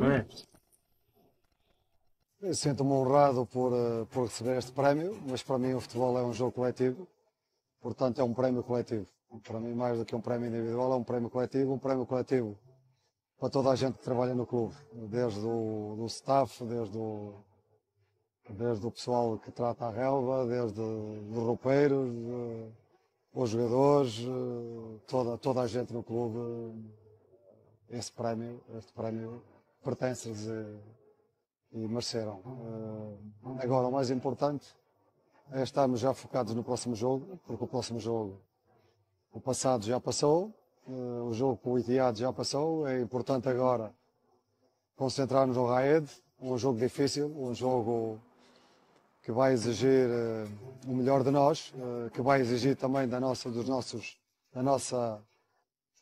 Não é? Sinto-me honrado por, eh, por receber este prémio, mas para mim o futebol é um jogo coletivo, portanto é um prémio coletivo. Para mim, mais do que um prémio individual, é um prémio coletivo, um prémio coletivo para toda a gente que trabalha no clube, desde o do staff, desde o, desde o pessoal que trata a relva, desde os roupeiros, eh, os jogadores, eh, toda, toda a gente no clube. Esse prémio, este prémio pertence-lhes e, e mereceram. Eh, Agora, o mais importante é estarmos já focados no próximo jogo, porque o próximo jogo, o passado já passou, eh, o jogo com o Itihad já passou, é importante agora concentrar-nos no Raed, um jogo difícil, um jogo que vai exigir eh, o melhor de nós, eh, que vai exigir também da nossa, dos nossos, da nossa,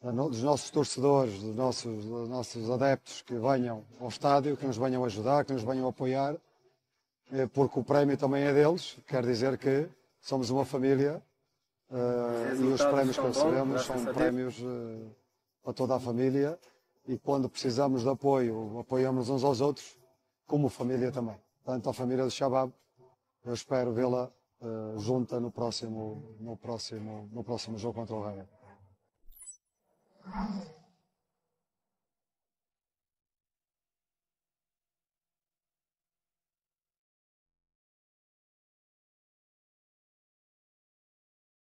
dos nossos torcedores, dos nossos, dos nossos adeptos que venham ao estádio, que nos venham ajudar, que nos venham apoiar, eh, porque o prémio também é deles, quer dizer que somos uma família eh, e os prémios que recebemos são prémios eh, para toda a família e quando precisamos de apoio, apoiamos uns aos outros, como família também. Tanto a família do Shabab, eu espero vê-la junta no próximo, no, próximo, no próximo jogo contra o Raia.